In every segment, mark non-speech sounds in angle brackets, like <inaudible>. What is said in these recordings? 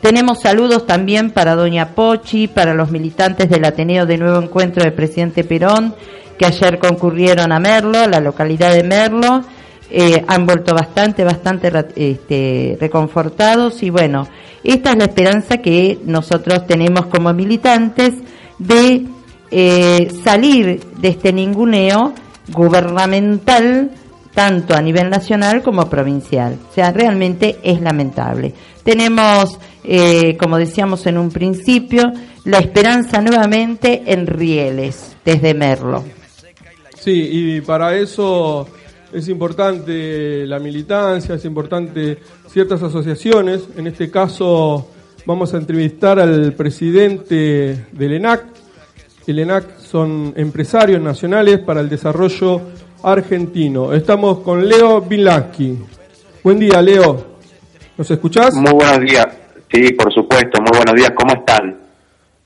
Tenemos saludos también para Doña Pochi, para los militantes del Ateneo de Nuevo Encuentro del Presidente Perón, que ayer concurrieron a Merlo, la localidad de Merlo. Eh, han vuelto bastante, bastante este, reconfortados y bueno, esta es la esperanza que nosotros tenemos como militantes de eh, salir de este ninguneo gubernamental tanto a nivel nacional como provincial. O sea, realmente es lamentable. Tenemos, eh, como decíamos en un principio, la esperanza nuevamente en Rieles, desde Merlo. Sí, y para eso es importante la militancia, es importante ciertas asociaciones. En este caso vamos a entrevistar al presidente del ENAC. El ENAC son empresarios nacionales para el desarrollo argentino. Estamos con Leo Bilaski. Buen día, Leo. ¿Nos escuchás? Muy buenos días. Sí, por supuesto. Muy buenos días. ¿Cómo están?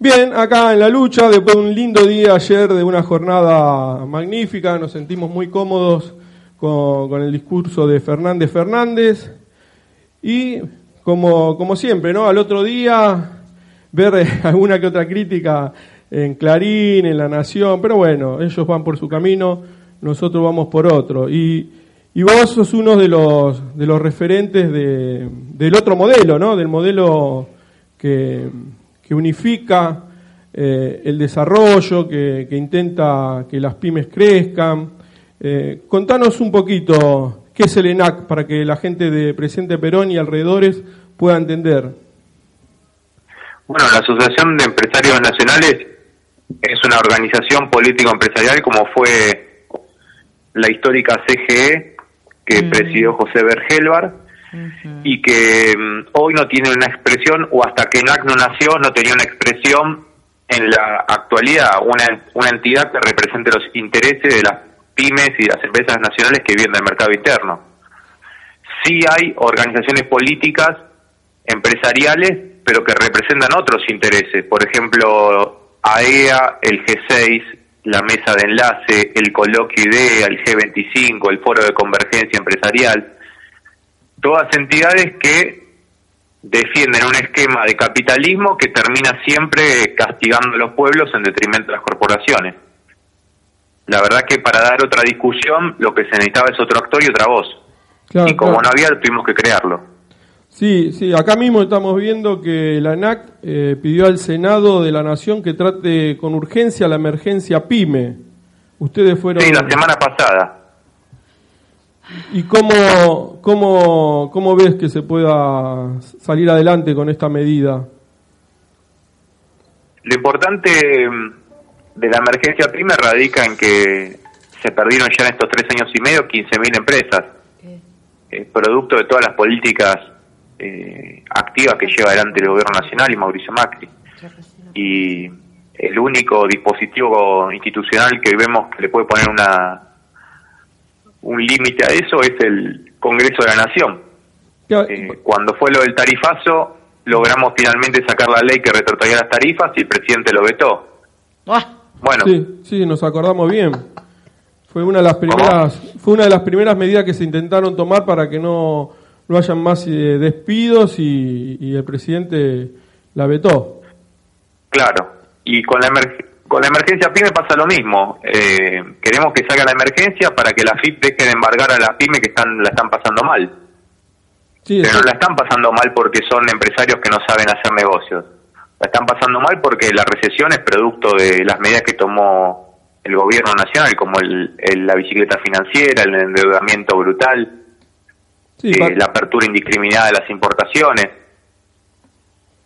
Bien, acá en la lucha, después de un lindo día ayer, de una jornada magnífica, nos sentimos muy cómodos con, el discurso de Fernández Fernández. Y como, como siempre, ¿no? Al otro día, ver <laughs> alguna que otra crítica en Clarín, en La Nación, pero bueno, ellos van por su camino nosotros vamos por otro. Y, y vos sos uno de los, de los referentes de, del otro modelo, ¿no? Del modelo que, que unifica eh, el desarrollo, que, que, intenta que las pymes crezcan. Eh, contanos un poquito qué es el ENAC para que la gente de Presidente Perón y alrededores pueda entender. Bueno, la Asociación de Empresarios Nacionales es una organización político-empresarial como fue la histórica CGE que presidió José Bergelbar y que mm, hoy no tiene una expresión, o hasta que NAC no nació, no tenía una expresión en la actualidad, una, una entidad que represente los intereses de las pymes y las empresas nacionales que viven del mercado interno. Sí hay organizaciones políticas, empresariales, pero que representan otros intereses, por ejemplo, AEA, e el G6, la mesa de enlace, el coloquio IDEA, el G25, el foro de convergencia empresarial, todas entidades que defienden un esquema de capitalismo que termina siempre castigando a los pueblos en detrimento de las corporaciones. La verdad que para dar otra discusión lo que se necesitaba es otro actor y otra voz. y como no había, tuvimos que crearlo. Sí, sí, acá mismo estamos viendo que la ANAC eh, pidió al Senado de la Nación que trate con urgencia la emergencia PYME. Ustedes fueron... Sí, la semana pasada. ¿Y cómo, cómo, cómo ves que se pueda salir adelante con esta medida? Lo importante mm, de la emergencia PYME radica en que se perdieron ya en estos tres años y medio 15.000 empresas, eh, producto de todas las políticas eh, activa que lleva adelante el gobierno nacional y Mauricio Macri. Y el único dispositivo institucional que vemos que le puede poner una un límite a eso es el Congreso de la Nación. Eh, cuando fue lo del tarifazo, logramos finalmente sacar la ley que retrotraía las tarifas y el presidente lo vetó. Ah. Bueno. Sí, sí, nos acordamos bien. Fue una de las primeras, fue una de las primeras medidas que se intentaron tomar para que no no hayan más eh, despidos y, el presidente la vetó. Claro, y con la, con la emergencia PYME pasa lo mismo. Eh, queremos que salga la emergencia para que la FIP deje de embargar a las pymes que están la están pasando mal. Pero no la están pasando mal porque son empresarios que no saben hacer negocios. La están pasando mal porque la recesión es producto de las medidas que tomó el gobierno nacional, como el, la bicicleta financiera, el endeudamiento brutal eh, la apertura indiscriminada de las importaciones.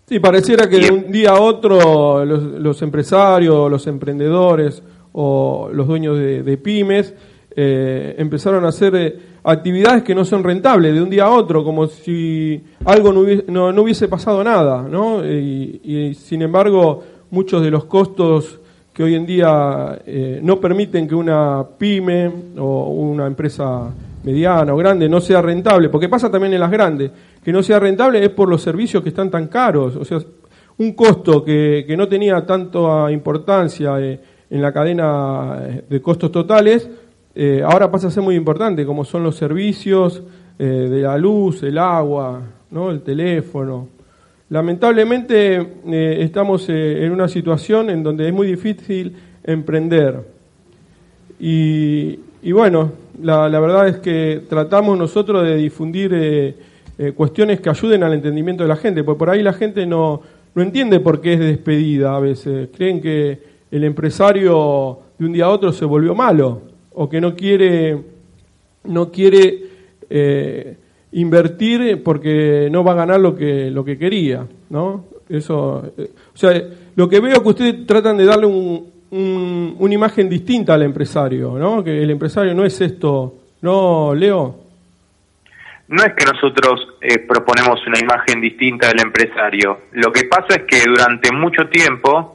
Sí, pareciera que de un día a otro los, empresarios, los emprendedores o los dueños de, pymes eh, empezaron a hacer eh, actividades que no son rentables de un día a otro, como si algo no hubiese, no, hubiese pasado nada, ¿no? Y, sin embargo, muchos de los costos que hoy en día no permiten que una pyme o una empresa mediana o grande no sea rentable, porque pasa también en las grandes, que no sea rentable es por los servicios que están tan caros, o sea, un costo que, que no tenía tanta importancia eh, en la cadena eh, de costos totales, eh, ahora pasa a ser muy importante, como son los servicios de la luz, el agua, ¿no? el teléfono. Lamentablemente estamos en una situación en donde es muy difícil emprender. Y, bueno, la, verdad es que tratamos nosotros de difundir eh, cuestiones que ayuden al entendimiento de la gente, porque por ahí la gente no, no entiende por qué es despedida a veces. Creen que el empresario de un día a otro se volvió malo o que no quiere, no quiere invertir porque no va a ganar lo que, lo que quería, ¿no? Eso, eh, o sea, lo que veo es que ustedes tratan de darle un, una imagen distinta al empresario, ¿no? Que el empresario no es esto, ¿no, Leo? No es que nosotros eh, proponemos una imagen distinta del empresario. Lo que pasa es que durante mucho tiempo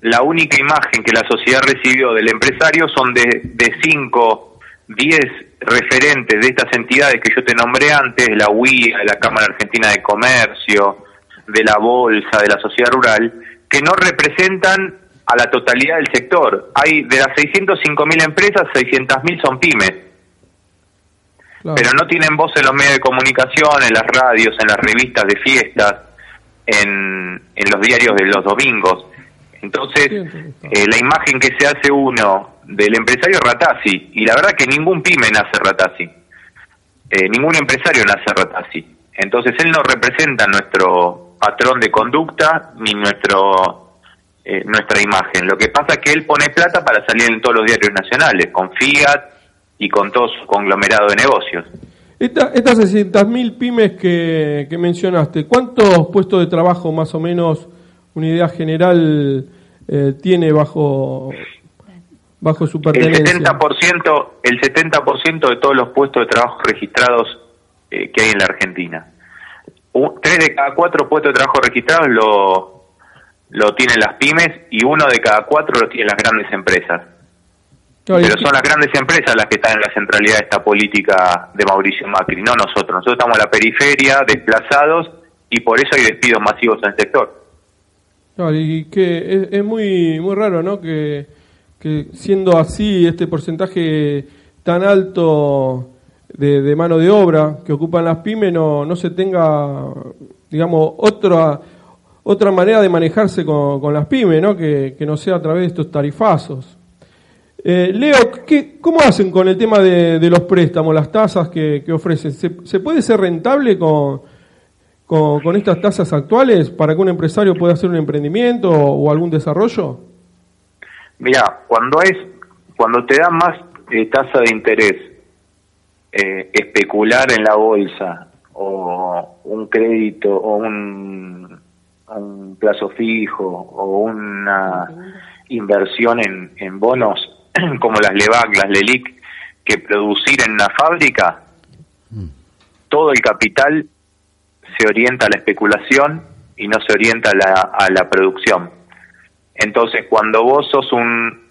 la única imagen que la sociedad recibió del empresario son de, de cinco, diez referentes de estas entidades que yo te nombré antes, la UIA, la Cámara Argentina de Comercio, de la Bolsa, de la Sociedad Rural, que no representan a la totalidad del sector. Hay de las 605.000 empresas, 600.000 son pymes. Pero no tienen voz en los medios de comunicación, en las radios, en las revistas de fiestas, en, en los diarios de los domingos. Entonces, eh, la imagen que se hace uno del empresario Ratazzi, y la verdad que ningún pyme nace Ratazzi, eh, ningún empresario nace Ratazzi. Entonces él no representa nuestro patrón de conducta ni nuestro eh, nuestra imagen. Lo que pasa es que él pone plata para salir en todos los diarios nacionales, con Fiat y con todo su conglomerado de negocios. Esta, estas 600.000 pymes que, que mencionaste, ¿cuántos puestos de trabajo más o menos, una idea general, eh, tiene bajo bajo su pertenencia. El 70%, el 70 de todos los puestos de trabajo registrados eh, que hay en la Argentina. tres de cada cuatro puestos de trabajo registrados lo, lo tienen las pymes y uno de cada cuatro lo tienen las grandes empresas. Pero son las grandes empresas las que están en la centralidad de esta política de Mauricio Macri, no nosotros. Nosotros estamos en la periferia, desplazados, y por eso hay despidos masivos en el sector. y que es, es muy, muy raro, ¿no? Que que siendo así este porcentaje tan alto de, mano de obra que ocupan las pymes no, no se tenga, digamos, otra otra manera de manejarse con, las pymes, ¿no? Que, no sea a través de estos tarifazos. Eh, Leo, ¿qué, ¿cómo hacen con el tema de, los préstamos, las tasas que, ofrecen? ¿Se, puede ser rentable con, con, estas tasas actuales para que un empresario pueda hacer un emprendimiento o algún desarrollo? Mira, cuando es, cuando te dan más eh, tasa de interés, eh, especular en la bolsa o un crédito o un, un plazo fijo o una inversión en, en bonos <clears throat> como las LEVAC, las LELIC, que producir en una fábrica, mm. todo el capital se orienta a la especulación y no se orienta a la, a la producción. Entonces, cuando vos sos un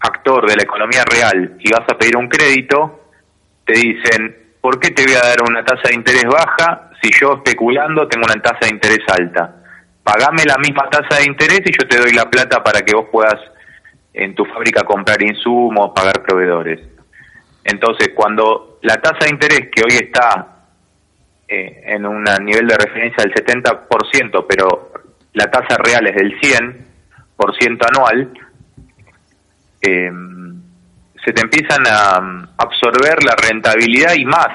actor de la economía real y vas a pedir un crédito, te dicen, ¿por qué te voy a dar una tasa de interés baja si yo especulando tengo una tasa de interés alta? Pagame la misma tasa de interés y yo te doy la plata para que vos puedas en tu fábrica comprar insumos, pagar proveedores. Entonces, cuando la tasa de interés que hoy está eh, en un nivel de referencia del 70%, pero la tasa real es del 100%, por ciento anual, eh, se te empiezan a absorber la rentabilidad y más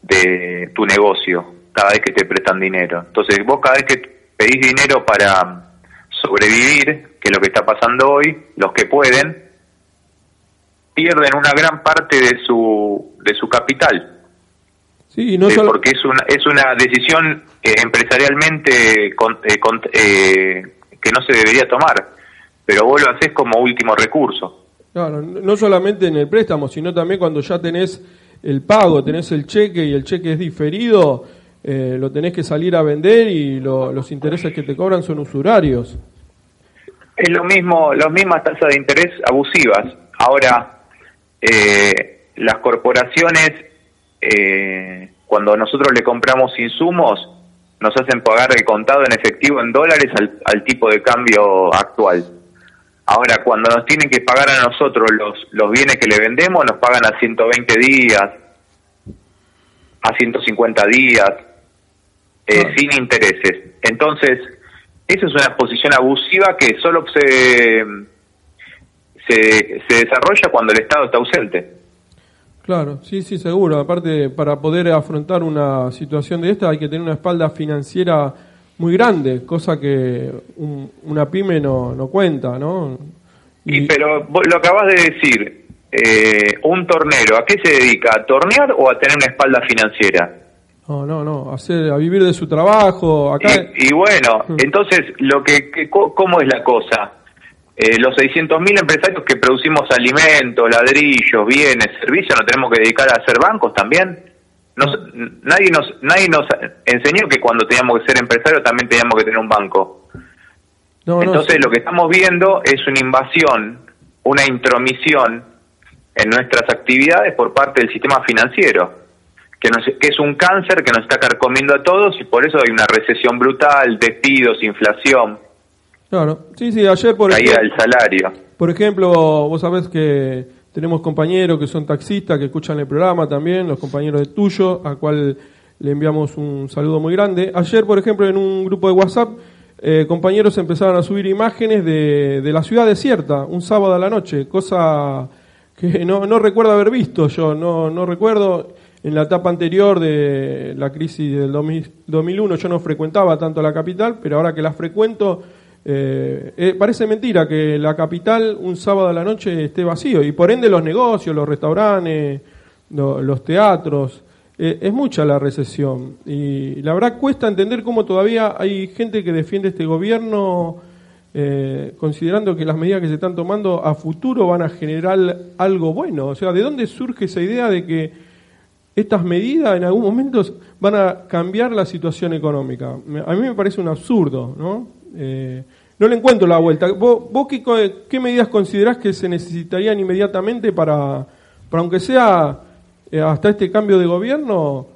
de tu negocio cada vez que te prestan dinero. Entonces vos cada vez que pedís dinero para sobrevivir, que es lo que está pasando hoy, los que pueden, pierden una gran parte de su, de su capital. Sí, no eh, Porque es una, es una decisión eh, empresarialmente que no se debería tomar pero vos lo haces como último recurso. Claro, no solamente en el préstamo, sino también cuando ya tenés el pago, tenés el cheque y el cheque es diferido, eh, lo tenés que salir a vender y los intereses que te cobran son usurarios. Es lo mismo, las mismas tasas de interés abusivas. Ahora, eh, las corporaciones, eh, cuando nosotros le compramos insumos, nos hacen pagar el contado en efectivo en dólares al tipo de cambio actual. Ahora, cuando nos tienen que pagar a nosotros los, los bienes que le vendemos, nos pagan a 120 días, a 150 días. Eh, sin intereses. Entonces, esa es una posición abusiva que solo se, se, se desarrolla cuando el Estado está ausente. Claro, sí, sí, seguro. Aparte, para poder afrontar una situación de esta hay que tener una espalda financiera muy grande, cosa que una pyme no, no cuenta, ¿no? Y, pero lo acabas de decir, eh, un tornero, ¿a qué se dedica? ¿A tornear o a tener una espalda financiera? No, no, no, a, hacer, a vivir de su trabajo. Acá... Y, bueno, mm. entonces, lo que, ¿cómo es la cosa? Eh, los 600.000 empresarios que producimos alimentos, ladrillos, bienes, servicios, ¿nos tenemos que dedicar a hacer bancos también? nadie, nos, nadie nos enseñó que cuando teníamos que ser empresarios también teníamos que tener un banco. Entonces lo que estamos viendo es una invasión, una intromisión en nuestras actividades por parte del sistema financiero, que, que es un cáncer que nos está carcomiendo a todos y por eso hay una recesión brutal, despidos, inflación. Claro, sí, sí, ayer por Caída del salario. Por ejemplo, vos sabés que tenemos compañeros que son taxistas que escuchan el programa también, los compañeros de Tuyo, a cual le enviamos un saludo muy grande. Ayer, por ejemplo, en un grupo de WhatsApp, eh, compañeros empezaron a subir imágenes de, de, la ciudad desierta, un sábado a la noche, cosa que no, no recuerdo haber visto yo, no, no recuerdo. En la etapa anterior de la crisis del 2001 yo no frecuentaba tanto la capital, pero ahora que la frecuento eh, eh, parece mentira que la capital un sábado a la noche esté vacío y por ende los negocios, los restaurantes, los teatros. Eh, es mucha la recesión y la verdad cuesta entender cómo todavía hay gente que defiende este gobierno considerando que las medidas que se están tomando a futuro van a generar algo bueno. O sea, ¿de dónde surge esa idea de que estas medidas en algún momento van a cambiar la situación económica? A mí me parece un absurdo, ¿no? Eh, no le encuentro la vuelta. ¿Vos, qué, medidas considerás que se necesitarían inmediatamente para, para aunque sea eh, hasta este cambio de gobierno,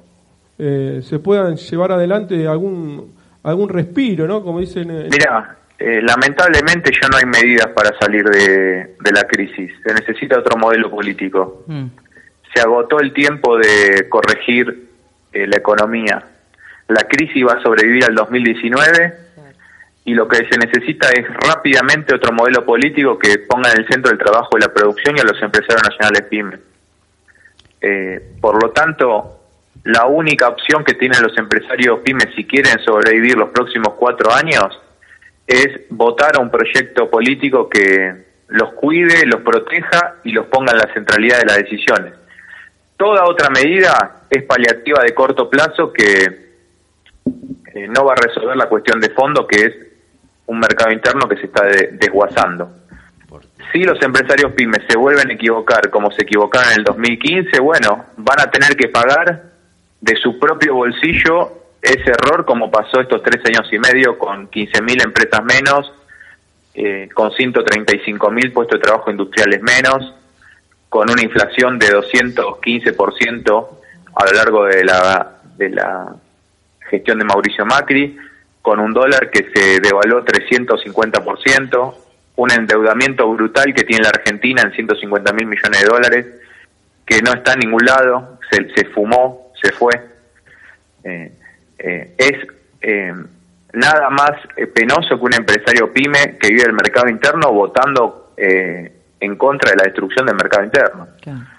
eh, se puedan llevar adelante algún algún respiro, ¿no? Como dicen. Mira, lamentablemente ya no hay medidas para salir de, la crisis. Se necesita otro modelo político. Mm. Se agotó el tiempo de corregir la economía. La crisis va a sobrevivir al 2019 y lo que se necesita es rápidamente otro modelo político que ponga en el centro del trabajo de la producción y a los empresarios nacionales pymes. Eh, por lo tanto, la única opción que tienen los empresarios pymes si quieren sobrevivir los próximos cuatro años es votar a un proyecto político que los cuide, los proteja y los ponga en la centralidad de las decisiones. Toda otra medida es paliativa de corto plazo que eh, no va a resolver la cuestión de fondo que es un mercado interno que se está desguazando. Si los empresarios pymes se vuelven a equivocar como se equivocaron en el 2015, bueno, van a tener que pagar de su propio bolsillo ese error como pasó estos tres años y medio con 15.000 empresas menos, eh, con 135.000 puestos de trabajo industriales menos, con una inflación de 215% a lo largo de la, de la gestión de Mauricio Macri, con un dólar que se devaluó 350%, un endeudamiento brutal que tiene la Argentina en 150 mil millones de dólares, que no está en ningún lado, se, se fumó, se fue. Eh, eh, es eh, nada más penoso que un empresario pyme que vive el mercado interno votando en contra de la destrucción del mercado interno.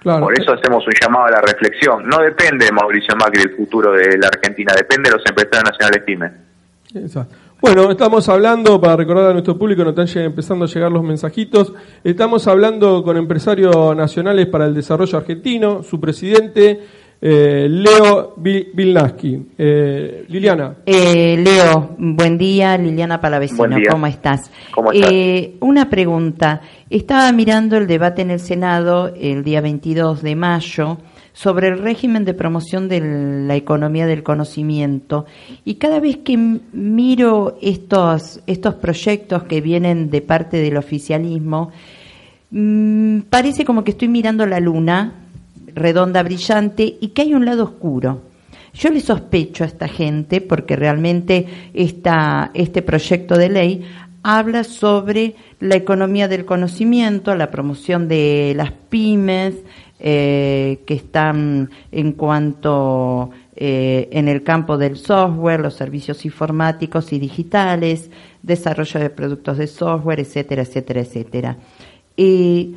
Por eso hacemos un llamado a la reflexión. No depende de Mauricio Macri el futuro de la Argentina, depende de los empresarios nacionales pymes. Bueno, estamos hablando, para recordar a nuestro público, nos están empezando a llegar los mensajitos, estamos hablando con empresarios nacionales para el desarrollo argentino, su presidente, eh, Leo Vilnaski. Eh, Liliana. Eh, Leo, buen día. Liliana Palavecino, ¿cómo estás? ¿Cómo estás? una pregunta. Estaba mirando el debate en el Senado el día 22 de mayo sobre el régimen de promoción de la economía del conocimiento y cada vez que miro estos, estos proyectos que vienen de parte del oficialismo, parece como que estoy mirando la luna redonda, brillante y que hay un lado oscuro. Yo le sospecho a esta gente porque realmente esta, este proyecto de ley habla sobre la economía del conocimiento, la promoción de las pymes, eh, que están en cuanto eh, en el campo del software, los servicios informáticos y digitales, desarrollo de productos de software, etcétera, etcétera, etcétera. Eh,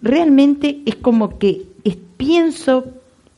realmente es como que pienso,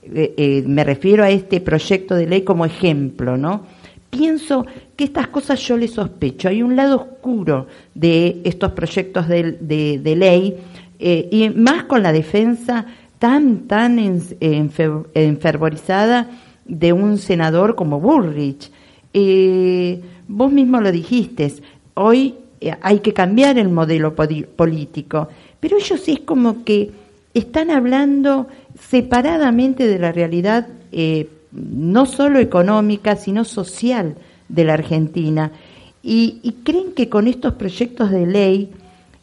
eh, me refiero a este proyecto de ley como ejemplo, ¿no? Pienso que estas cosas yo les sospecho. Hay un lado oscuro de estos proyectos de, de, ley y más con la defensa tan, tan enfervorizada de un senador como Bullrich. Eh, vos mismo lo dijiste, hoy eh, hay que cambiar el modelo político, pero ellos es como que están hablando separadamente de la realidad eh, no solo económica, sino social de la Argentina. Y, creen que con estos proyectos de ley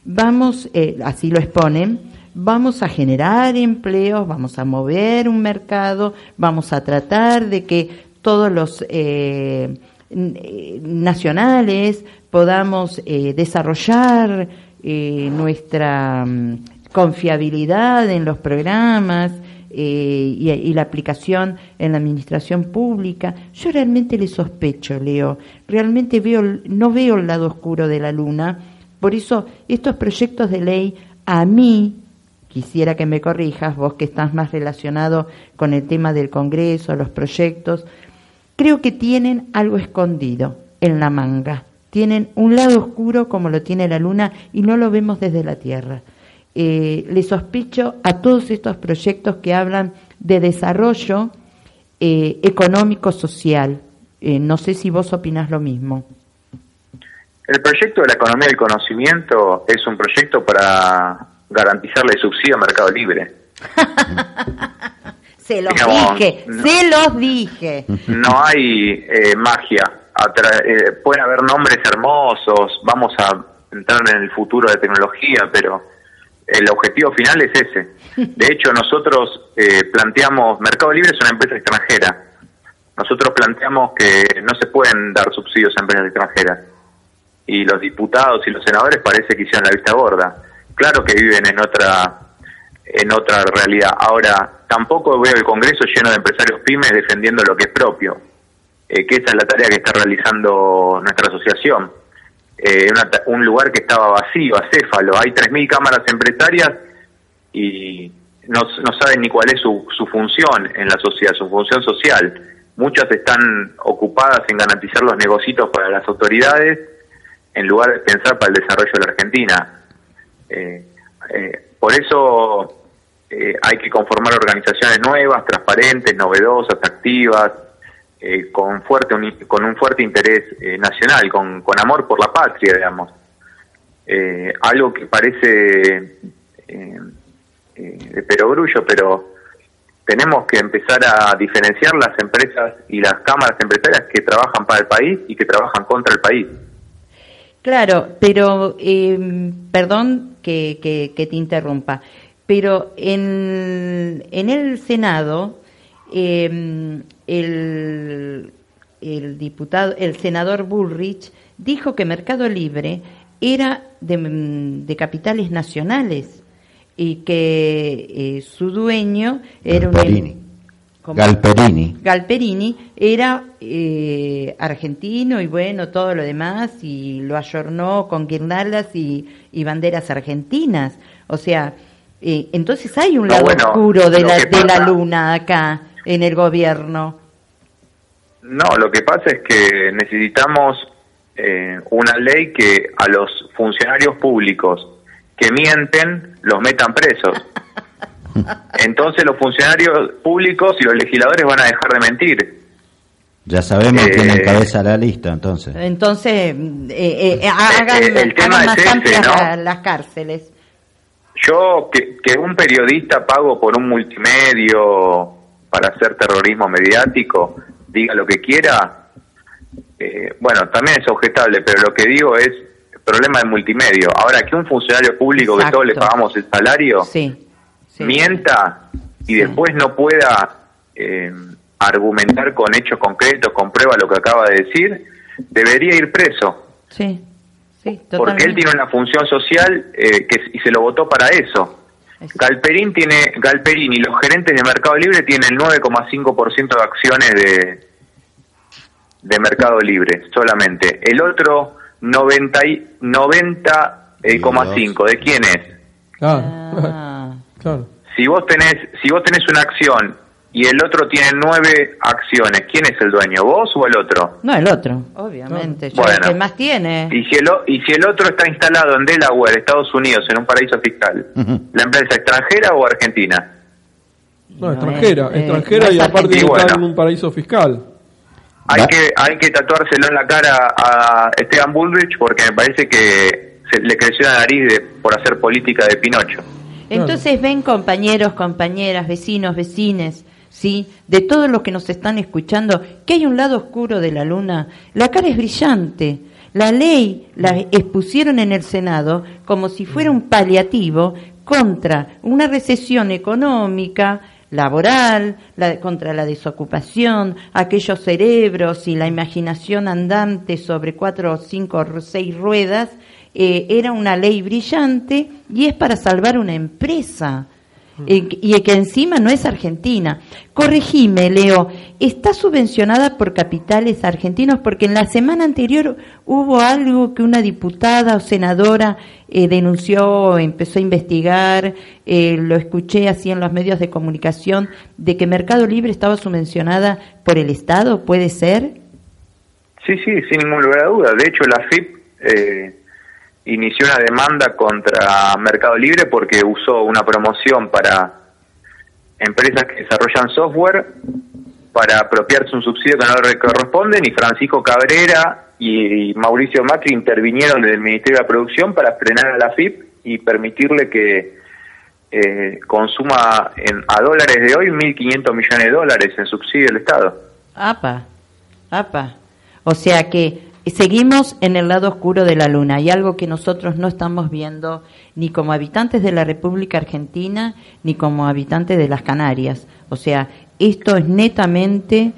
vamos, así lo exponen, vamos a generar empleos, vamos a mover un mercado, vamos a tratar de que todos los eh, eh, nacionales podamos eh, desarrollar nuestra mm, confiabilidad en los programas y, y, la aplicación en la administración pública. Yo realmente le sospecho, Leo, realmente veo, no veo el lado oscuro de la luna. Por eso estos proyectos de ley a mí quisiera que me corrijas, vos que estás más relacionado con el tema del Congreso, los proyectos, creo que tienen algo escondido en la manga. Tienen un lado oscuro como lo tiene la luna y no lo vemos desde la Tierra. Eh, le sospecho a todos estos proyectos que hablan de desarrollo eh, económico-social. Eh, no sé si vos opinás lo mismo. El proyecto de la economía del conocimiento es un proyecto para garantizarle subsidio a Mercado Libre. <laughs> se los dije, se los dije. No hay eh, magia. Eh, pueden haber nombres hermosos, vamos a entrar en el futuro de tecnología, pero el objetivo final es ese. De hecho, nosotros eh, planteamos, Mercado Libre es una empresa extranjera. Nosotros planteamos que no se pueden dar subsidios a empresas extranjeras. Y los diputados y los senadores parece que hicieron la vista gorda claro que viven en otra en otra realidad. Ahora, tampoco veo el Congreso lleno de empresarios pymes defendiendo lo que es propio, eh, que esa es la tarea que está realizando nuestra asociación. Eh, un lugar que estaba vacío, acéfalo, hay 3.000 cámaras empresarias y no, no saben ni cuál es su, su función en la sociedad, su función social. Muchas están ocupadas en garantizar los negocios para las autoridades en lugar de pensar para el desarrollo de la Argentina. Eh, eh, por eso eh, hay que conformar organizaciones nuevas, transparentes, novedosas, activas, con fuerte con un fuerte interés nacional, con, con amor por la patria, digamos. algo que parece de perogrullo, pero tenemos que empezar a diferenciar las empresas y las cámaras empresarias que trabajan para el país y que trabajan contra el país. Claro, pero eh, perdón que, que, te interrumpa, pero en, en el Senado em, el, el diputado, el senador Bullrich dijo que Mercado Libre era de, capitales nacionales y que eh, su dueño era un Galperini. Galperini era eh, argentino y bueno, todo lo demás, y lo ayornó con guirnaldas y, banderas argentinas. O sea, eh, entonces hay un lado oscuro de la, de la luna acá en el gobierno. No, lo que pasa es que necesitamos eh, una ley que a los funcionarios públicos que mienten los metan presos. <laughs> Entonces los funcionarios públicos y los legisladores van a dejar de mentir. Ya sabemos quién eh, encabeza la lista, entonces. Entonces, eh, eh, eh hagan, el tema más amplias las cárceles. Yo, que, que un periodista pago por un multimedio para hacer terrorismo mediático, diga lo que quiera, bueno, también es objetable, pero lo que digo es problema del multimedio. Ahora, que un funcionario público que todos le pagamos el salario, sí mienta y después no pueda eh, argumentar con hechos concretos, con prueba lo que acaba de decir, debería ir preso. Sí, sí, Porque él tiene una función social eh, que, y se lo votó para eso. Galperín tiene Galperín y los gerentes de Mercado Libre tienen 9,5% de acciones de de Mercado Libre solamente. El otro 90 90,5 ¿de quién es? Ah, <laughs> claro. Si vos tenés si vos tenés una acción y el otro tiene nueve acciones, ¿quién es el dueño? ¿Vos o el otro? No, el otro, obviamente. Yo Bueno. que más tiene. Y si, el, o- y si el otro está instalado en Delaware, Estados Unidos, en un paraíso fiscal. ¿la empresa extranjera o argentina? No, No, extranjera, es, eh, extranjera no y aparte argentina. está en un paraíso fiscal. Hay Va- que, hay que tatuárselo en la cara a Esteban Bullrich porque me parece que se le creció la nariz de- por hacer política de Pinocho. Entonces ven compañeros, compañeras, vecinos, vecines, ¿sí? De todos los que nos están escuchando, que hay un lado oscuro de la luna. La cara es brillante. La ley la expusieron en el Senado como si fuera un paliativo contra una recesión económica, laboral, la- contra la desocupación, aquellos cerebros y la imaginación andante sobre cuatro, cinco, o seis ruedas, eh, era una ley brillante y es para salvar una empresa. Y que encima no es argentina. Corregime, Leo, está subvencionada por capitales argentinos porque en la semana anterior hubo algo que una diputada o senadora eh, denunció, empezó a investigar, eh, lo escuché así en los medios de comunicación, de que Mercado Libre estaba subvencionada por el Estado, ¿puede ser? Sí, sí, sin ningún lugar a duda. De hecho, la FIP eh, inició una demanda contra Mercado Libre porque usó una promoción para empresas que desarrollan software para apropiarse un subsidio que no le corresponden y Francisco Cabrera y Mauricio Macri intervinieron desde el Ministerio de la Producción para frenar a la FIP y permitirle que eh, consuma en, a dólares de hoy 1.500 millones de dólares en subsidio del Estado. Apa, apa. O sea que seguimos en el lado oscuro de la luna. Y algo que nosotros no estamos viendo ni como habitantes de la República Argentina ni como habitantes de las Canarias. O sea, esto es netamente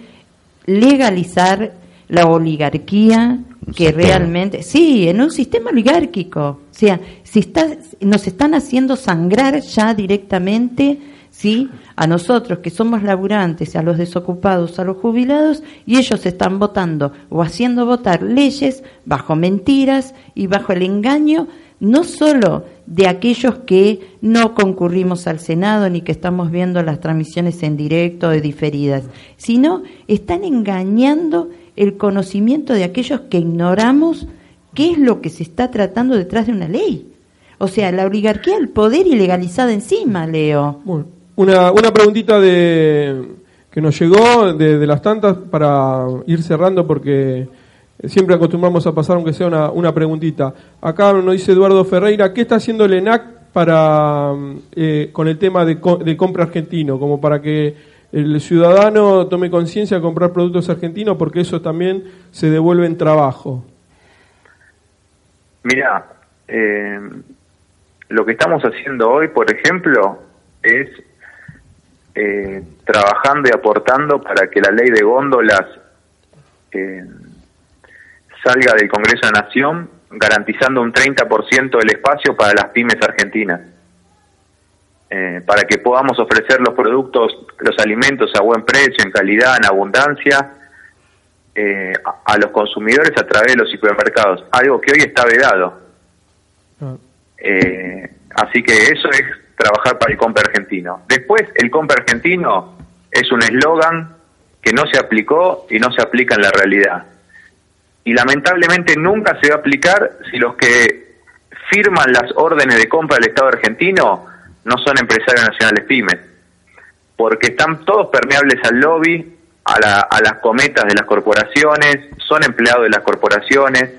legalizar la oligarquía que realmente sí en un sistema oligárquico. O sea si está nos están haciendo sangrar ya directamente sí a nosotros que somos laburantes a los desocupados a los jubilados y ellos están votando o haciendo votar leyes bajo mentiras y bajo el engaño no solo de aquellos que no concurrimos al Senado ni que estamos viendo las transmisiones en directo o diferidas, sino están engañando el conocimiento de aquellos que ignoramos qué es lo que se está tratando detrás de una ley. O sea, la oligarquía, el poder ilegalizado encima, Leo. Una, una preguntita de, que nos llegó de, las tantas para ir cerrando porque siempre acostumbramos a pasar aunque sea una, una preguntita. Acá nos dice Eduardo Ferreira, ¿qué está haciendo el ENAC para, eh, con el tema de, de compra argentino? Como para que el ciudadano tome conciencia de comprar productos argentinos porque eso también se devuelve en trabajo. Mira, eh, lo que estamos haciendo hoy, por ejemplo, es eh, trabajando y aportando para que la ley de góndolas eh, salga del Congreso de la Nación, garantizando un 30% del espacio para las pymes argentinas. Eh, para que podamos ofrecer los productos, los alimentos a buen precio, en calidad, en abundancia, eh, a, a los consumidores a través de los supermercados, algo que hoy está vedado. Ah, así que eso es trabajar para el compra argentino. Después, el compra argentino es un eslogan que no se aplicó y no se aplica en la realidad. Y lamentablemente nunca se va a aplicar si los que firman las órdenes de compra del Estado argentino no son empresarios nacionales pymes. Porque están todos permeables al lobby, a, la- a las cometas de las corporaciones, son empleados de las corporaciones.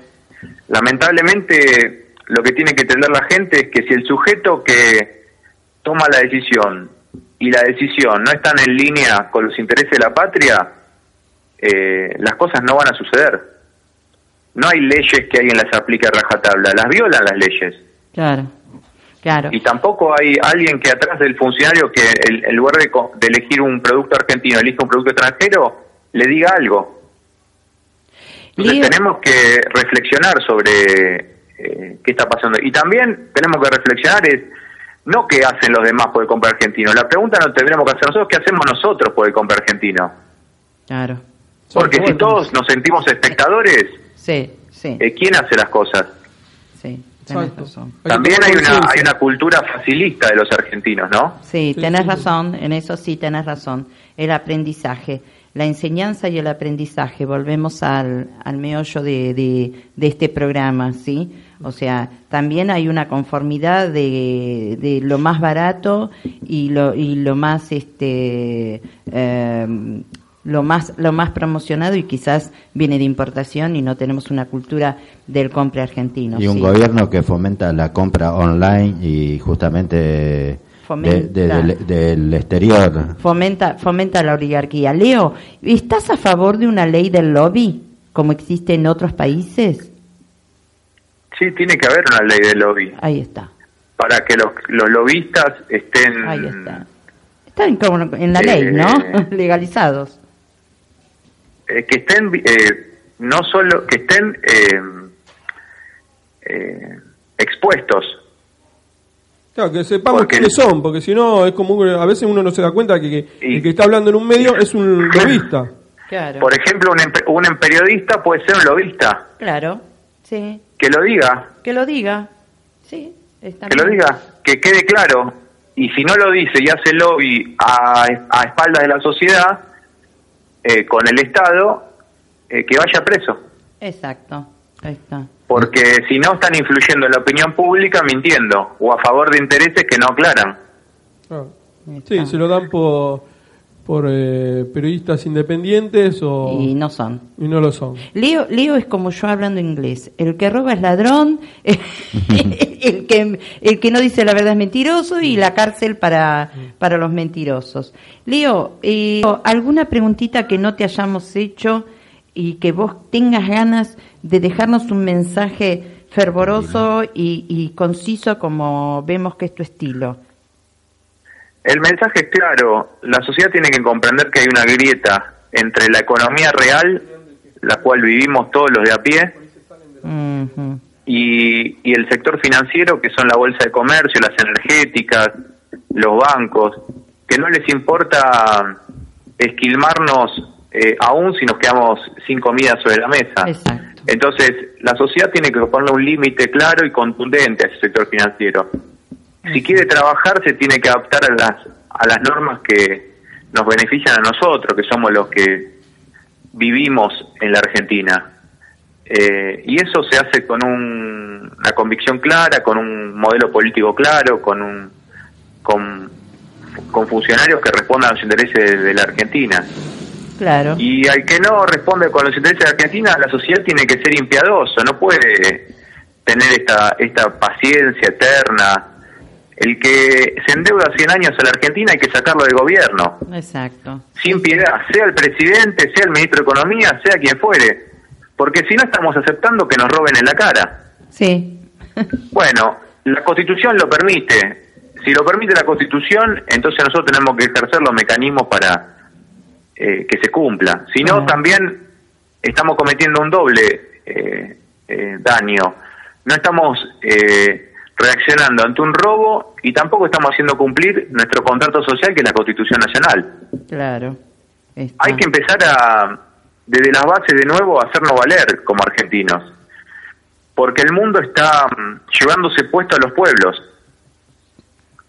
Lamentablemente, lo que tiene que entender la gente es que si el sujeto que toma la decisión y la decisión no están en línea con los intereses de la patria, eh, las cosas no van a suceder. No hay leyes que alguien las aplique a rajatabla, las violan las leyes. Claro, claro. Y tampoco hay alguien que atrás del funcionario que el- en lugar de, elegir un producto argentino, elija un producto extranjero, le diga algo. Entonces tenemos que reflexionar sobre eh, qué está pasando. Y también tenemos que reflexionar es, No qué hacen los demás por el compra argentino. La pregunta no tendríamos que hacer nosotros, ¿qué hacemos nosotros por el compra argentino? Claro. Porque si todos nos sentimos espectadores, sí, sí. Eh, ¿quién hace las cosas? Sí, tenés razón. También hay una, hay una cultura facilista de los argentinos, ¿no? Sí, tenés razón, en eso sí tenés razón. El aprendizaje, la enseñanza y el aprendizaje, volvemos al, al meollo de, de, este programa, ¿sí? O sea, también hay una conformidad de, de lo más barato y lo, y lo más este eh, lo más lo más promocionado y quizás viene de importación y no tenemos una cultura del compra argentino. Y un gobierno que fomenta la compra online y justamente del, exterior. Fomenta fomenta la oligarquía. Leo, ¿estás a favor de una ley del lobby como existe en otros países? Sí, tiene que haber una ley del lobby. Ahí está. Para que los, los lobistas estén... Ahí está. Están como en la ley, ¿no? Eh, <laughs> Legalizados. Eh, que estén eh, no solo que estén eh, expuestos Claro, que sepamos quiénes son, porque si no es como a veces uno no se da cuenta que, el que está hablando en un medio es un <laughs> lobista. Por ejemplo, un, un, periodista puede ser un lobista. Claro, sí. Que lo diga. Que lo diga, sí. que lo diga, que quede claro. Y si no lo dice y hace lobby a, a espaldas de la sociedad, eh, con el Estado eh, que vaya preso. Exacto, ahí está. Porque si no están influyendo en la opinión pública mintiendo o a favor de intereses que no aclaran. Ah, sí, se lo dan por por eh, periodistas independientes o y no son. Y no lo son. Leo Leo es como yo hablando inglés. El que roba es ladrón <laughs> el que el que no dice la verdad es mentiroso y la cárcel para para los mentirosos. Leo eh, alguna preguntita que no te hayamos hecho y que vos tengas ganas de dejarnos un mensaje fervoroso y, y conciso como vemos que es tu estilo el mensaje es claro, la sociedad tiene que comprender que hay una grieta entre la economía real, la cual vivimos todos los de a pie, y, el sector financiero, que son la bolsa de comercio, las energéticas, los bancos, que no les importa esquilmarnos eh, aún si nos quedamos sin comida sobre la mesa. Entonces, la sociedad tiene que ponerle un límite claro y contundente a ese sector financiero si quiere trabajar se tiene que adaptar a las, a las normas que nos benefician a nosotros, que somos los que vivimos en la Argentina. Eh, y eso se hace con una convicción clara, con un modelo político claro, con, un, con, funcionarios que respondan a los intereses de la Argentina. Claro. Y al que no responde con los intereses de la Argentina, la sociedad tiene que ser impiadoso, no puede tener esta, esta paciencia eterna el que se endeuda 100 años a la Argentina hay que sacarlo del gobierno. Exacto. Sin piedad, sea el presidente, sea el ministro de Economía, sea quien fuere. Porque si no estamos aceptando que nos roben en la cara. Sí. <laughs> <laughs> bueno, la Constitución lo permite. Si lo permite la Constitución, entonces nosotros tenemos que ejercer los mecanismos para eh, que se cumpla. Si no, también estamos cometiendo un doble eh, eh, daño. No estamos reaccionando ante un robo y tampoco estamos haciendo cumplir nuestro contrato social que es la Constitución Nacional. Claro. Hay que empezar a, desde las bases de nuevo, a hacernos valer como argentinos. Porque el mundo está mm, llevándose puesto a los pueblos.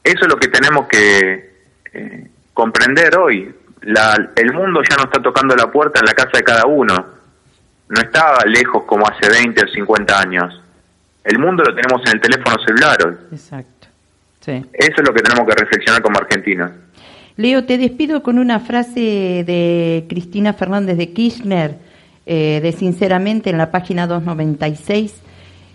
Eso es lo que tenemos que eh, comprender hoy. La, el mundo ya no está tocando la puerta en la casa de cada uno. No está lejos como hace 20 o 50 años el mundo lo tenemos en el teléfono celular hoy. Exacto. Sí. Eso es lo que tenemos que reflexionar como argentinos. Leo, te despido con una frase de Cristina Fernández de Kirchner, eh, de Sinceramente, en la página 296.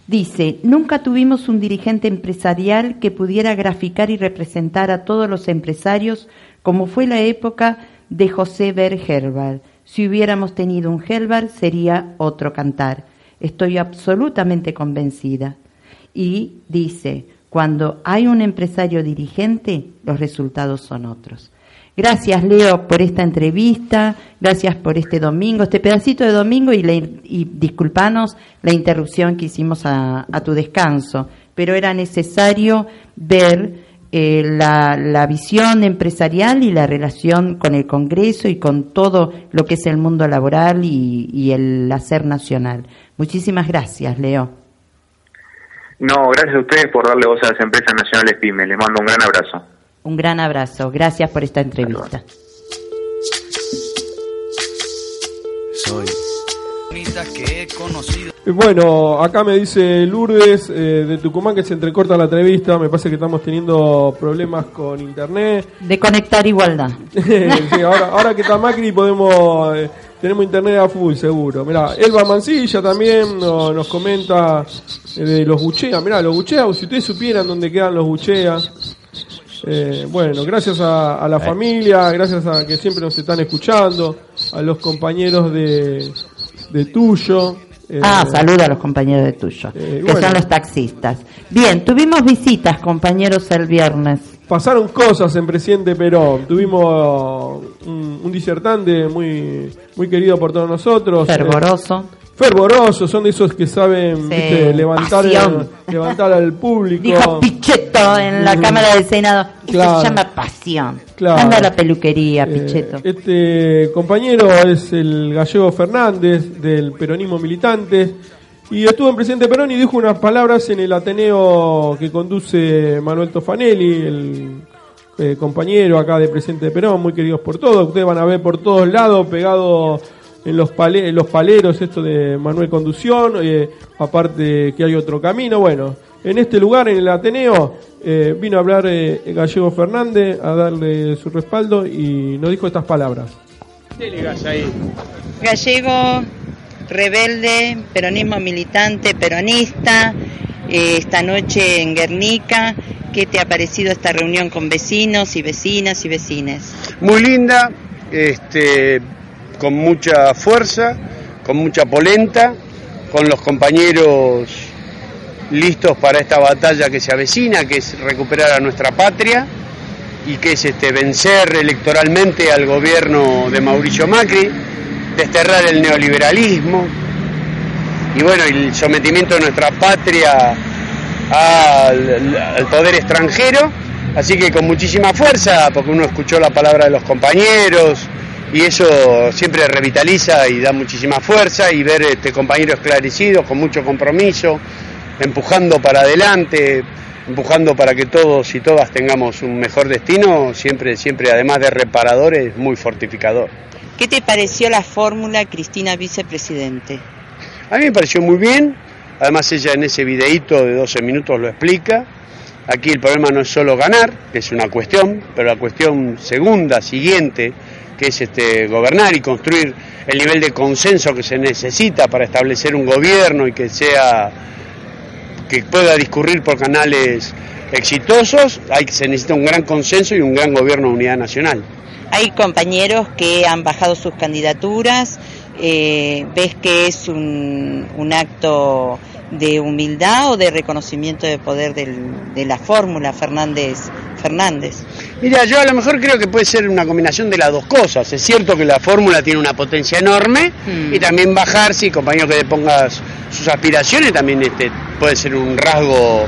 Dice, nunca tuvimos un dirigente empresarial que pudiera graficar y representar a todos los empresarios como fue la época de José Herbal. Si hubiéramos tenido un Herbal sería otro cantar. Estoy absolutamente convencida. Y dice, cuando hay un empresario dirigente, los resultados son otros. Gracias, Leo, por esta entrevista, gracias por este domingo, este pedacito de domingo y, y disculpanos la interrupción que hicimos a, tu descanso, pero era necesario ver eh, la, visión empresarial y la relación con el Congreso y con todo lo que es el mundo laboral y, el hacer nacional. Muchísimas gracias, Leo. No, gracias a ustedes por darle voz a las empresas nacionales PYME. Les mando un gran abrazo. Un gran abrazo. Gracias por esta entrevista. Soy que he conocido. Bueno, acá me dice Lourdes eh, de Tucumán que se entrecorta la entrevista. Me parece que estamos teniendo problemas con internet. De conectar igualdad. <laughs> ahora, que está Macri podemos. Eh, tenemos internet a full, seguro. Mira, Elba Mancilla también nos comenta eh, de los bucheas. Mira, los bucheas, si ustedes supieran dónde quedan los bucheas. bueno, gracias a, la familia, gracias a que siempre nos están escuchando, a los compañeros de, de Tuyo, ah, eh, saluda a los compañeros de tuyo, eh, que son los taxistas. Bien, tuvimos visitas, compañeros, el viernes. Pasaron cosas en Presidente Perón. Tuvimos un, disertante muy, muy querido por todos nosotros. Fervoroso fervorosos, son de esos que saben levantar, levantar al público. Dijo Pichetto en la Cámara del Senado. Claro. se llama pasión. Anda a la peluquería, eh, Pichetto. Este compañero es el gallego Fernández, del peronismo militante. Y estuvo en presidente Perón y dijo unas palabras en el Ateneo que conduce Manuel Tofanelli, el eh, compañero acá de presidente Perón, muy queridos por todos. Ustedes van a ver por todos lados, pegado en los, los paleros, esto de Manuel Conducción, eh, aparte que hay otro camino. Bueno, en este lugar, en el Ateneo, eh, vino a hablar eh, Gallego Fernández, a darle su respaldo y nos dijo estas palabras. Gallego, rebelde, peronismo militante, peronista, esta noche en Guernica. ¿Qué te ha parecido esta reunión con vecinos y vecinas y vecines? Muy linda, este, con mucha fuerza, con mucha polenta, con los compañeros listos para esta batalla que se avecina, que es recuperar a nuestra patria y que es este, vencer electoralmente al gobierno de Mauricio Macri, desterrar el neoliberalismo y bueno, el sometimiento de nuestra patria al, poder extranjero. Así que con muchísima fuerza, porque uno escuchó la palabra de los compañeros, y eso siempre revitaliza y da muchísima fuerza y ver este compañero esclarecido, con mucho compromiso, empujando para adelante, empujando para que todos y todas tengamos un mejor destino, siempre, siempre además de reparador, es muy fortificador. ¿Qué te pareció la fórmula Cristina Vicepresidente? A mí me pareció muy bien, además ella en ese videíto de 12 minutos lo explica. Aquí el problema no es solo ganar, que es una cuestión, pero la cuestión segunda, siguiente, que es este, gobernar y construir el nivel de consenso que se necesita para establecer un gobierno y que sea que pueda discurrir por canales exitosos, hay, se necesita un gran consenso y un gran gobierno de unidad nacional. Hay compañeros que han bajado sus candidaturas, eh, ves que es un, un acto de humildad o de reconocimiento de poder de la fórmula Fernández Fernández. Mira, yo a lo mejor creo que puede ser una combinación de las dos cosas. Es cierto que la fórmula tiene una potencia enorme mm. y también bajar, si compañero que le pongas sus aspiraciones también este, puede ser un rasgo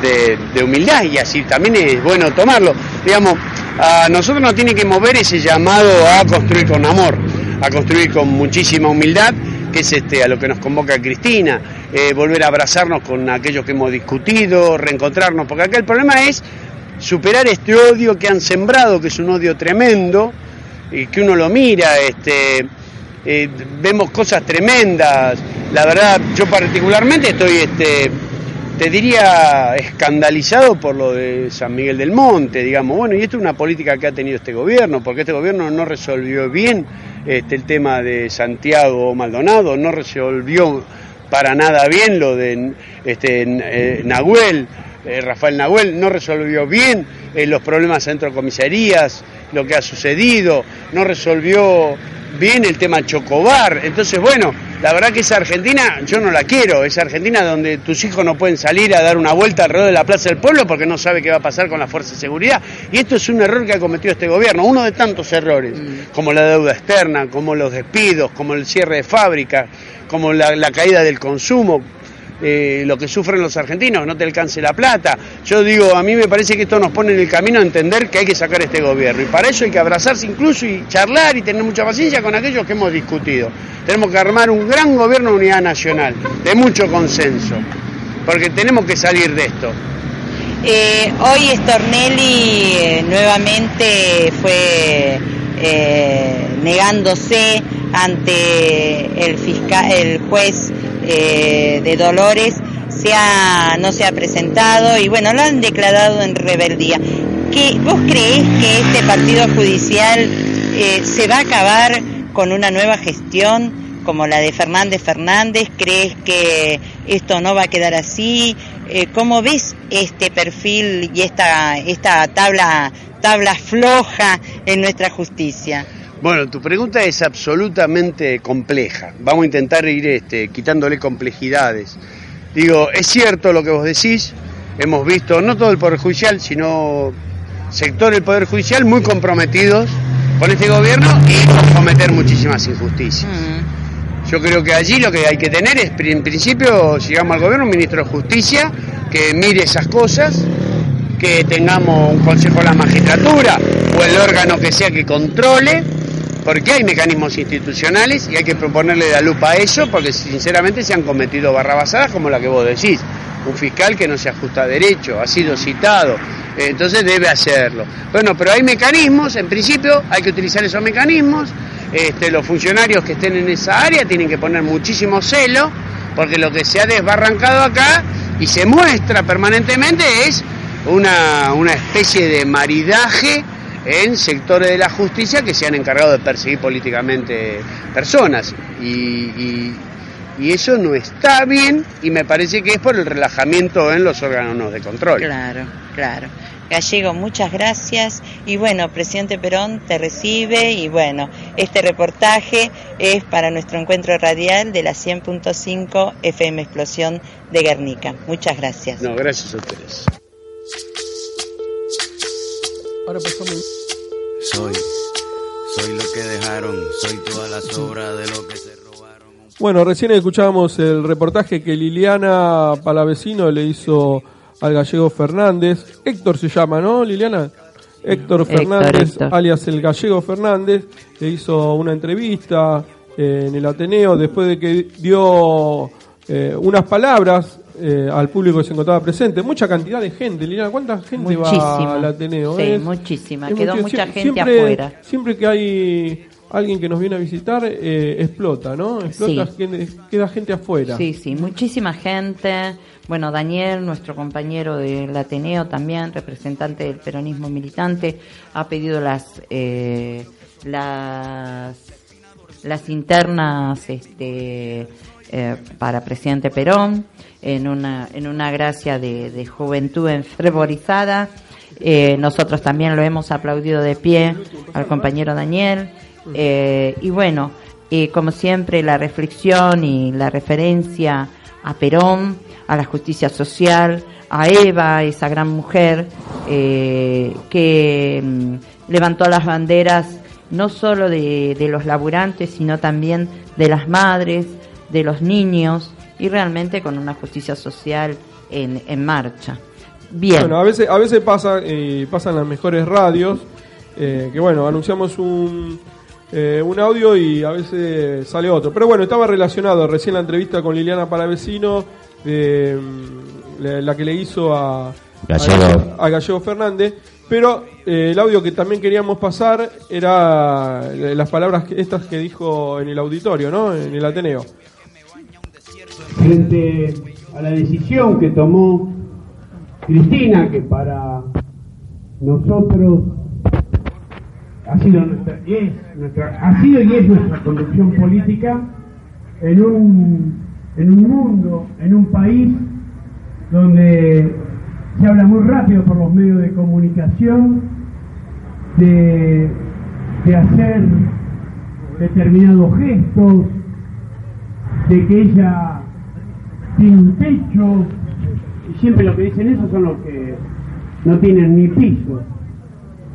de, de, humildad y así también es bueno tomarlo. Digamos, a nosotros nos tiene que mover ese llamado a construir con amor, a construir con muchísima humildad que es este, a lo que nos convoca Cristina, eh, volver a abrazarnos con aquellos que hemos discutido, reencontrarnos, porque acá el problema es superar este odio que han sembrado, que es un odio tremendo, y que uno lo mira, este, eh, vemos cosas tremendas, la verdad, yo particularmente estoy, este, te diría, escandalizado por lo de San Miguel del Monte, digamos, bueno, y esto es una política que ha tenido este gobierno, porque este gobierno no resolvió bien este, el tema de Santiago Maldonado, no resolvió para nada bien lo de este, eh, Nahuel, eh, Rafael Nahuel, no resolvió bien eh, los problemas de comisarías, lo que ha sucedido, no resolvió bien el tema Chocobar. Entonces, bueno, la verdad que esa Argentina yo no la quiero, esa Argentina donde tus hijos no pueden salir a dar una vuelta alrededor de la Plaza del Pueblo porque no sabe qué va a pasar con la fuerza de seguridad. Y esto es un error que ha cometido este gobierno, uno de tantos errores, mm. como la deuda externa, como los despidos, como el cierre de fábricas, como la, caída del consumo. Eh, lo que sufren los argentinos, no te alcance la plata. Yo digo, a mí me parece que esto nos pone en el camino a entender que hay que sacar este gobierno y para eso hay que abrazarse incluso y charlar y tener mucha paciencia con aquellos que hemos discutido. Tenemos que armar un gran gobierno de unidad nacional, de mucho consenso, porque tenemos que salir de esto. Eh, hoy Stornelli eh, nuevamente fue negándose ante el fiscal, el juez eh, de Dolores se no se ha presentado y bueno, lo han declarado en rebeldía. ¿Qué, ¿Vos creés que este partido judicial eh, se va a acabar con una nueva gestión como la de Fernández Fernández? ¿Crees que esto no va a quedar así? Eh, ¿Cómo ves este perfil y esta, esta tabla, tabla floja en nuestra justicia? Bueno, tu pregunta es absolutamente compleja. Vamos a intentar ir este, quitándole complejidades. Digo, es cierto lo que vos decís. Hemos visto no todo el Poder Judicial, sino sector del Poder Judicial muy comprometidos con este gobierno y cometer muchísimas injusticias. Mm. Yo creo que allí lo que hay que tener es, en principio, si llegamos al gobierno, un ministro de Justicia que mire esas cosas, que tengamos un Consejo de la Magistratura o el órgano que sea que controle porque hay mecanismos institucionales y hay que proponerle la lupa a eso, porque sinceramente se han cometido barrabasadas como la que vos decís. Un fiscal que no se ajusta a derecho, ha sido citado, entonces debe hacerlo. Bueno, pero hay mecanismos, en principio hay que utilizar esos mecanismos, este, los funcionarios que estén en esa área tienen que poner muchísimo celo, porque lo que se ha desbarrancado acá y se muestra permanentemente es una, una especie de maridaje en sectores de la justicia que se han encargado de perseguir políticamente personas. Y, eso no está bien y me parece que es por el relajamiento en los órganos de control. Claro, claro. Gallego, muchas gracias. Y bueno, presidente Perón te recibe y bueno, este reportaje es para nuestro encuentro radial de la 100.5 FM Explosión de Guernica. Muchas gracias. No, gracias a ustedes. Ahora Soy, soy lo que dejaron, soy toda la sobra de lo que se robaron. Bueno, recién escuchábamos el reportaje que Liliana Palavecino le hizo al gallego Fernández. Héctor se llama, ¿no, Liliana? Héctor Fernández, alias el gallego Fernández, le hizo una entrevista eh, en el Ateneo después de que dio eh, unas palabras eh, al público que se encontraba presente. Mucha cantidad de gente, Liliana, ¿cuánta gente va al Ateneo? Sí, muchísima, quedó mucha gente afuera. Siempre que hay alguien que nos viene a visitar, eh, explota, ¿no? Explota, queda gente afuera. Sí, sí, muchísima gente. Bueno, Daniel, nuestro compañero del Ateneo también, representante del peronismo militante, ha pedido las eh, las las internas este eh, para presidente Perón, en una, en una gracia de, juventud enfervorizada. Eh, nosotros también lo hemos aplaudido de pie al compañero Daniel. Eh, y bueno, como siempre, la reflexión y la referencia a Perón, a la justicia social, a Eva, esa gran mujer que mm, levantó las banderas no solo de, de, los laburantes, sino también de las madres, de los niños y realmente con una justicia social en, en marcha. Bien. Bueno, a veces, a veces pasa, eh, pasan las mejores radios, eh, que bueno, anunciamos un, eh, un audio y a veces sale otro. Pero bueno, estaba relacionado recién la entrevista con Liliana Palavecino, de, mm, la, que le hizo a Gallego, a, Gallego Fernández. Pero el audio que también queríamos pasar era las palabras estas que dijo en el auditorio, ¿no? En el Ateneo frente a la decisión que tomó Cristina, que para nosotros ha sido, y es nuestra, conducción política en un, en un mundo, en un país donde se habla muy rápido por los medios de comunicación de hacer determinados gestos, de que ella un techo, y siempre lo que dicen eso son los que no tienen ni piso.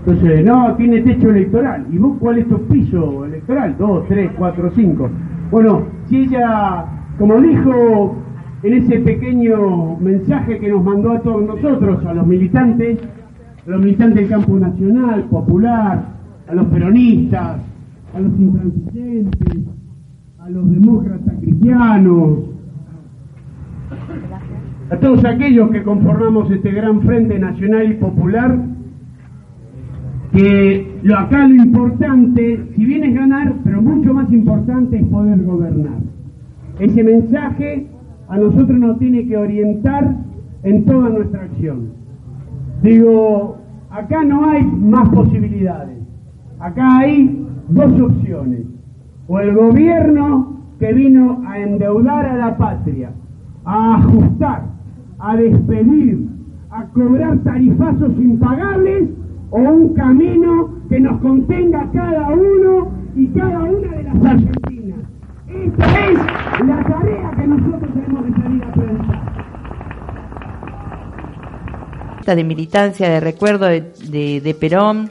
Entonces, no, tiene techo electoral. ¿Y vos cuál es tu piso electoral? Dos, tres, cuatro, cinco. Bueno, si ella, como dijo en ese pequeño mensaje que nos mandó a todos nosotros, a los militantes, a los militantes del campo nacional, popular, a los peronistas, a los intransigentes, a los demócratas cristianos, a todos aquellos que conformamos este gran frente nacional y popular, que lo acá lo importante, si bien es ganar, pero mucho más importante es poder gobernar. Ese mensaje a nosotros nos tiene que orientar en toda nuestra acción. Digo, acá no hay más posibilidades, acá hay dos opciones, o el gobierno que vino a endeudar a la patria, a ajustar, a despedir, a cobrar tarifazos impagables, o un camino que nos contenga cada uno y cada una de las argentinas. Esta es la tarea que nosotros tenemos que salir a presentar. De militancia, de recuerdo de, Perón,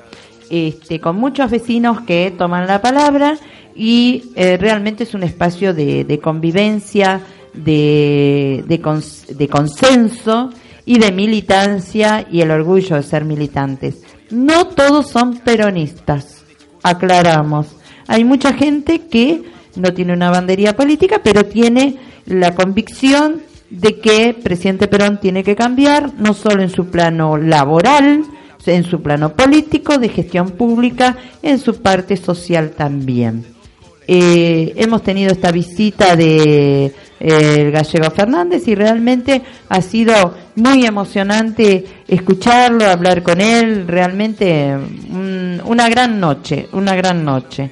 este, con muchos vecinos que toman la palabra y eh, realmente es un espacio de, convivencia, de, de consenso y de militancia y el orgullo de ser militantes. No todos son peronistas, aclaramos. Hay mucha gente que no tiene una bandería política, pero tiene la convicción de que presidente Perón tiene que cambiar, no solo en su plano laboral, en su plano político, de gestión pública, en su parte social también. Eh, hemos tenido esta visita de eh, el gallego Fernández y realmente ha sido muy emocionante escucharlo, hablar con él, realmente una gran noche, una gran noche.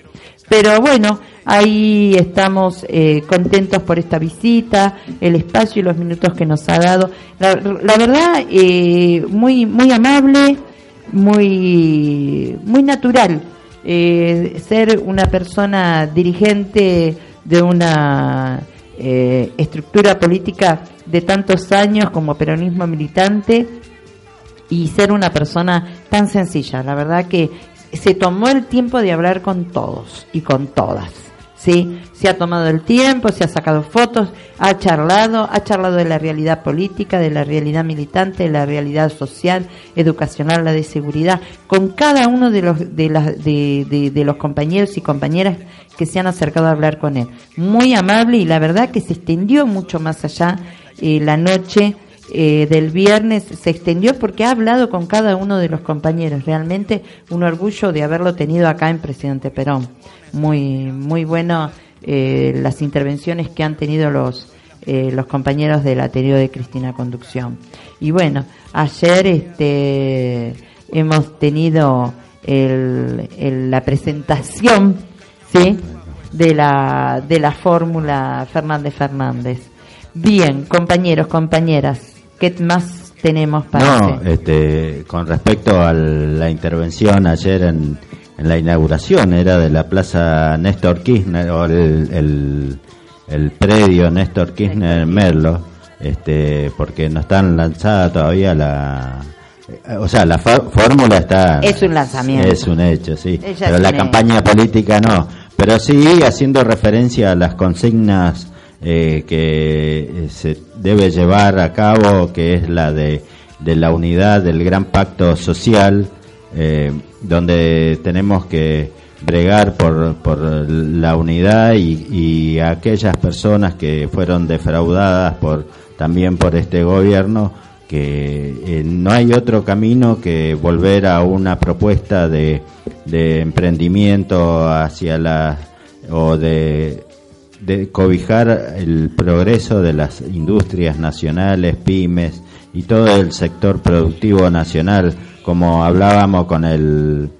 Pero bueno, ahí estamos eh, contentos por esta visita, el espacio y los minutos que nos ha dado. La, verdad, eh, muy muy amable, muy muy natural. Eh, ser una persona dirigente de una estructura política de tantos años como peronismo militante y ser una persona tan sencilla. La verdad que se tomó el tiempo de hablar con todos y con todas. ¿Sí? Se ha tomado el tiempo, se ha sacado fotos, ha charlado, ha charlado de la realidad política, de la realidad militante, de la realidad social, educacional, la de seguridad, con cada uno de los, de, las, de, de, los compañeros y compañeras que se han acercado a hablar con él. Muy amable y la verdad que se extendió mucho más allá eh, la noche eh, del viernes se extendió porque ha hablado con cada uno de los compañeros. Realmente un orgullo de haberlo tenido acá en Presidente Perón. Muy, muy bueno eh, las intervenciones que han tenido los, eh, los compañeros del Ateneo de Cristina Conducción. Y bueno, ayer este, hemos tenido el, la presentación ¿sí? de la, de la fórmula Fernández Fernández. Bien, compañeros, compañeras, ¿Qué más tenemos para No, este, con respecto a la intervención ayer en, la inauguración, era de la Plaza Néstor Kirchner, o el, el, predio Néstor Kirchner en Merlo, este, porque no están lanzada todavía la... O sea, la fórmula está... Es un lanzamiento. Es un hecho, sí. pero la campaña política no. Pero sí haciendo referencia a las consignas eh, que eh, se debe llevar a cabo, que es la de, de la unidad del gran pacto social, eh, donde tenemos que bregar por, por la unidad y, y aquellas personas que fueron defraudadas por también por este gobierno que no hay otro camino que volver a una propuesta de, de emprendimiento hacia la o de de cobijar el progreso de las industrias nacionales, pymes y todo el sector productivo nacional, como hablábamos con el,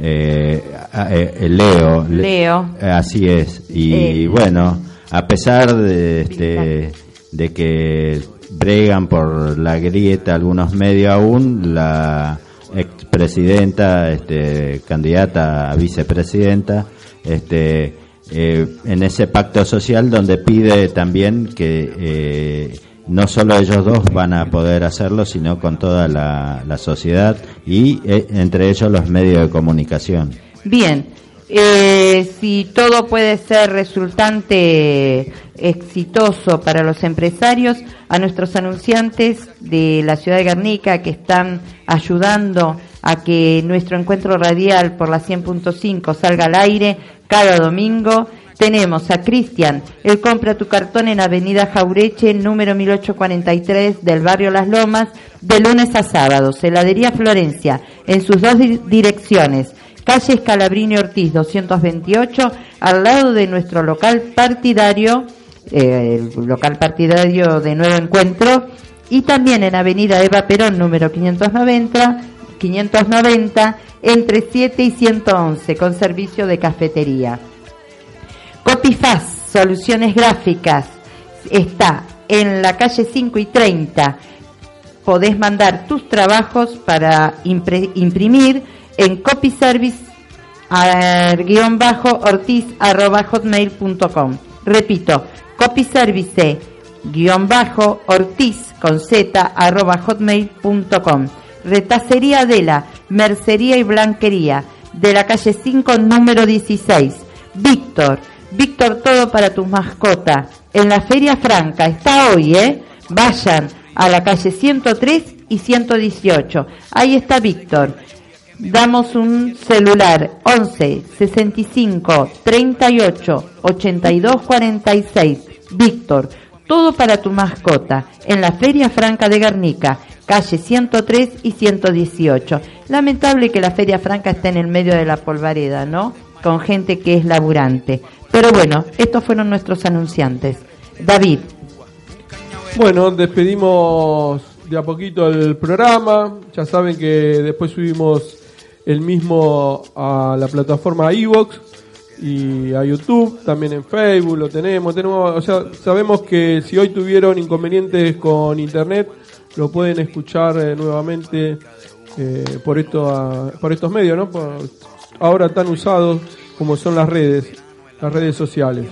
eh, eh Leo. Leo. Así es. Y eh. bueno, a pesar de, este, de que bregan por la grieta algunos medios aún, la expresidenta, este, candidata a vicepresidenta, este, eh, en ese pacto social donde pide también que eh, no solo ellos dos van a poder hacerlo, sino con toda la, sociedad y eh, entre ellos los medios de comunicación. Bien, eh, si todo puede ser resultante exitoso para los empresarios, a nuestros anunciantes de la ciudad de Guernica que están ayudando a que nuestro encuentro radial por la 100.5 salga al aire cada domingo. Tenemos a Cristian, él compra tu cartón en Avenida Jaureche, número 1843 del barrio Las Lomas, de lunes a sábados. Heladería Florencia, en sus dos direcciones, calle Escalabrini Ortiz 228, al lado de nuestro local partidario, eh, el local partidario de Nuevo Encuentro, y también en Avenida Eva Perón, número 590, 590 entre 7 y 111, con servicio de cafetería. Copifaz, soluciones gráficas, está en la calle 5 y 30. Podés mandar tus trabajos para imprimir en arroba hotmail.com. Repito, copiservice guion bajo ortiz con z arroba hotmail.com. Retacería de la Mercería y Blanquería de la calle 5 número 16. Víctor, Víctor todo para tus mascotas. En la Feria Franca, está hoy, ¿eh? Vayan a la calle 103 y 118. Ahí está Víctor damos un celular 11 65 38 82 46. Víctor, todo para tu mascota en la Feria Franca de Guernica, calle 103 y 118. Lamentable que la Feria Franca esté en el medio de la polvareda, ¿no? Con gente que es laburante. Pero bueno, estos fueron nuestros anunciantes. David. Bueno, despedimos de a poquito el programa. Ya saben que después subimos el mismo a la plataforma iVox y a YouTube, también en Facebook lo tenemos, tenemos, o sea, sabemos que si hoy tuvieron inconvenientes con internet, lo pueden escuchar eh, nuevamente eh, por esto, por estos medios, ¿no? ahora tan usados como son las redes, las redes sociales.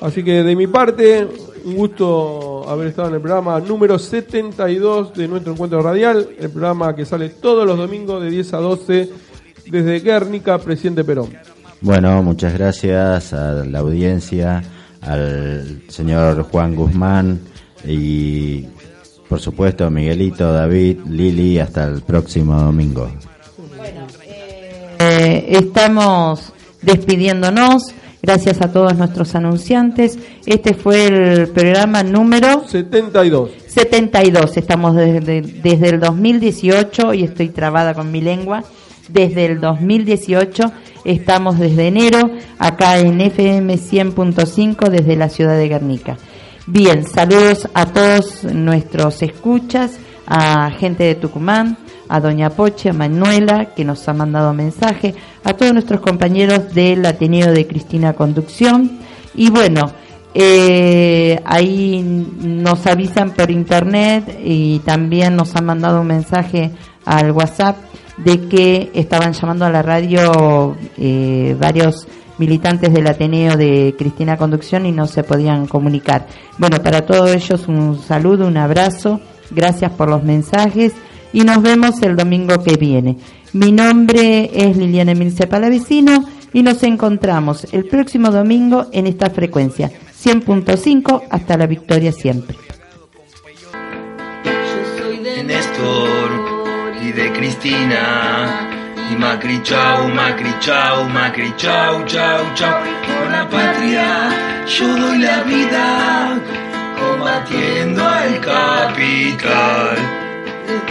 Así que de mi parte, un gusto haber estado en el programa número 72 de nuestro encuentro radial, el programa que sale todos los domingos de 10 a 12 desde Guernica, presidente Perón. Bueno, muchas gracias a la audiencia, al señor Juan Guzmán y por supuesto Miguelito, David, Lili, hasta el próximo domingo. Bueno, eh, estamos despidiéndonos. Gracias a todos nuestros anunciantes. Este fue el programa número 72. 72. Estamos desde, desde el 2018 y estoy trabada con mi lengua. Desde el 2018 estamos desde enero acá en FM 100.5 desde la ciudad de Guernica. Bien, saludos a todos nuestros escuchas, a gente de Tucumán, a Doña Poche, a Manuela, que nos ha mandado mensaje, a todos nuestros compañeros del Ateneo de Cristina Conducción. Y bueno, eh, ahí nos avisan por internet y también nos han mandado un mensaje al WhatsApp de que estaban llamando a la radio eh, varios militantes del Ateneo de Cristina Conducción y no se podían comunicar. Bueno, para todos ellos un saludo, un abrazo, gracias por los mensajes y nos vemos el domingo que viene. Mi nombre es Liliana Emilce Palavecino y nos encontramos el próximo domingo en esta frecuencia, 100.5 hasta la victoria siempre. Yo soy de Néstor y de Cristina. Y Macri chau, Macri chau, Macri chau, chau, chau. Por la patria yo doy la vida combatiendo al capital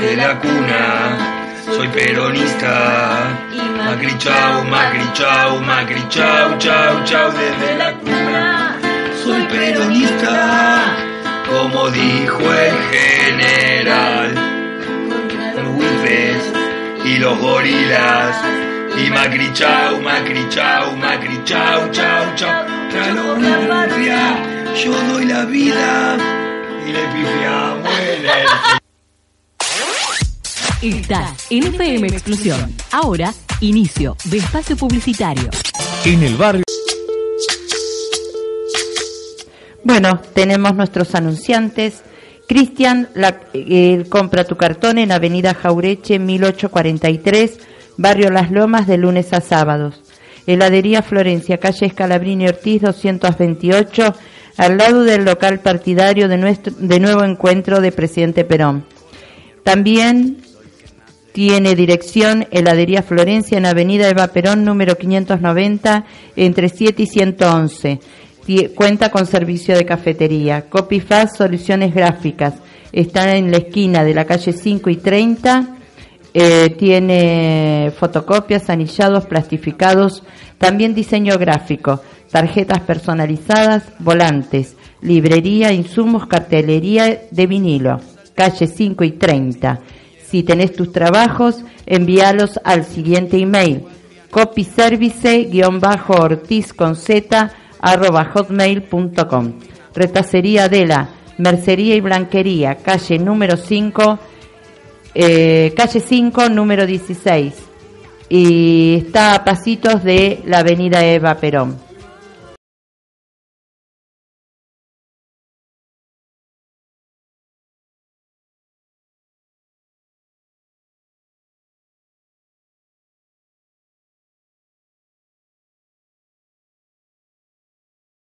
de la cuna. Soy peronista. Macri chau, Macri chau, Macri chau, chau, chau desde la cuna. Soy peronista, como dijo el general. Wifes y los gorilas. Y Macri chau, Macri chau, Macri chau, chau, chau. La patria, yo doy la vida y le pifiamos en el <laughs> Está en FM Explosión. Ahora, inicio de espacio publicitario. En el barrio. Bueno, tenemos nuestros anunciantes. Cristian, compra tu cartón en Avenida Jaureche 1843, Barrio Las Lomas, de lunes a sábados. Heladería Florencia, calle Escalabrini Ortiz 228, al lado del local partidario de, nuestro, de nuevo encuentro de Presidente Perón. También tiene dirección Heladería Florencia en Avenida Eva Perón número 590 entre 7 y 111. Cuenta con servicio de cafetería. Copyfast Soluciones Gráficas. Está en la esquina de la calle 5 y 30. Eh, tiene fotocopias, anillados, plastificados, también diseño gráfico, tarjetas personalizadas, volantes, librería, insumos, cartelería de vinilo. Calle 5 y 30 si tenés tus trabajos, envíalos al siguiente email copyservice-ortiz con arroba hotmail.com. Retacería de la Mercería y Blanquería, calle número 5, eh, calle 5, número 16. Y está a pasitos de la avenida Eva Perón.